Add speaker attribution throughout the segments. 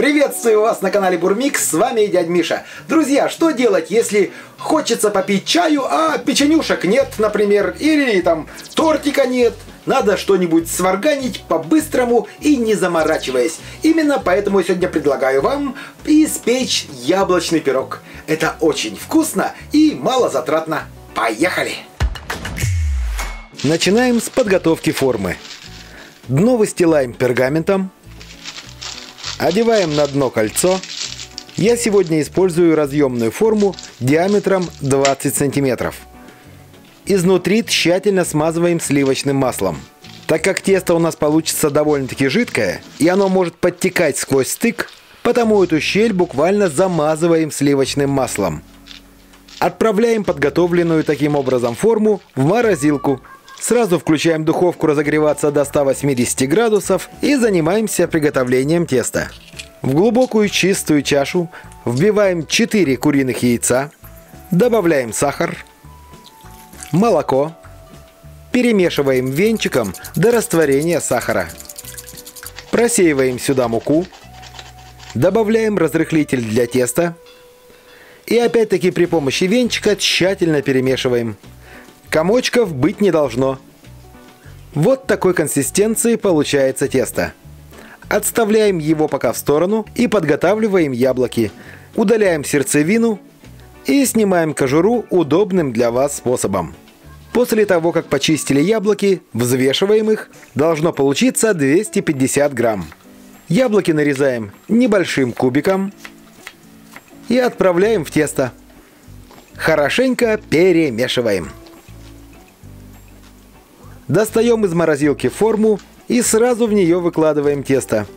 Speaker 1: Приветствую вас на канале Бурмикс, с вами дядь Миша. Друзья, что делать, если хочется попить чаю, а печенюшек нет, например, или там тортика нет? Надо что-нибудь сварганить по-быстрому и не заморачиваясь. Именно поэтому я сегодня предлагаю вам испечь яблочный пирог. Это очень вкусно и мало затратно. Поехали! Начинаем с подготовки формы. Дно выстилаем пергаментом. Одеваем на дно кольцо. Я сегодня использую разъемную форму диаметром 20 сантиметров. Изнутри тщательно смазываем сливочным маслом. Так как тесто у нас получится довольно-таки жидкое, и оно может подтекать сквозь стык, потому эту щель буквально замазываем сливочным маслом. Отправляем подготовленную таким образом форму в морозилку Сразу включаем духовку разогреваться до 180 градусов и занимаемся приготовлением теста. В глубокую чистую чашу вбиваем 4 куриных яйца, добавляем сахар, молоко, перемешиваем венчиком до растворения сахара. Просеиваем сюда муку, добавляем разрыхлитель для теста и опять-таки при помощи венчика тщательно перемешиваем. Комочков быть не должно. Вот такой консистенции получается тесто. Отставляем его пока в сторону и подготавливаем яблоки. Удаляем сердцевину и снимаем кожуру удобным для вас способом. После того, как почистили яблоки, взвешиваем их. Должно получиться 250 грамм. Яблоки нарезаем небольшим кубиком и отправляем в тесто. Хорошенько перемешиваем. Достаем из морозилки форму и сразу в нее выкладываем тесто.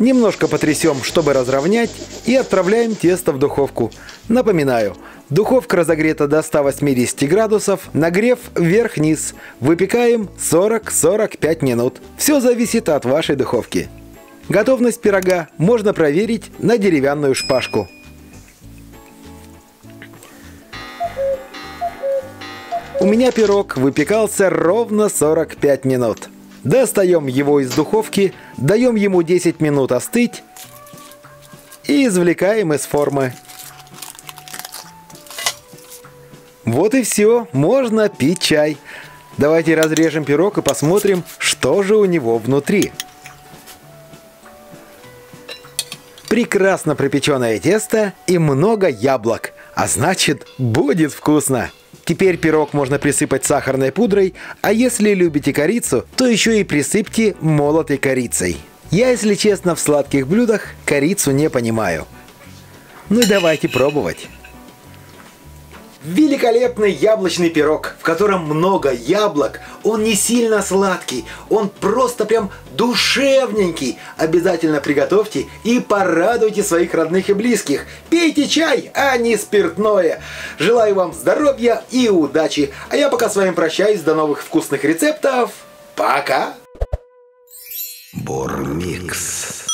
Speaker 1: Немножко потрясем, чтобы разровнять, и отправляем тесто в духовку. Напоминаю, духовка разогрета до 180 градусов, нагрев вверх-вниз. Выпекаем 40-45 минут. Все зависит от вашей духовки. Готовность пирога можно проверить на деревянную шпажку. У меня пирог выпекался ровно 45 минут. Достаем его из духовки, даем ему 10 минут остыть и извлекаем из формы. Вот и все, можно пить чай. Давайте разрежем пирог и посмотрим, что же у него внутри. Прекрасно пропеченное тесто и много яблок, а значит будет вкусно. Теперь пирог можно присыпать сахарной пудрой, а если любите корицу, то еще и присыпьте молотой корицей. Я, если честно, в сладких блюдах корицу не понимаю. Ну и давайте пробовать. Великолепный яблочный пирог, в котором много яблок. Он не сильно сладкий, он просто прям душевненький. Обязательно приготовьте и порадуйте своих родных и близких. Пейте чай, а не спиртное. Желаю вам здоровья и удачи. А я пока с вами прощаюсь. До новых вкусных рецептов. Пока! Бормикс.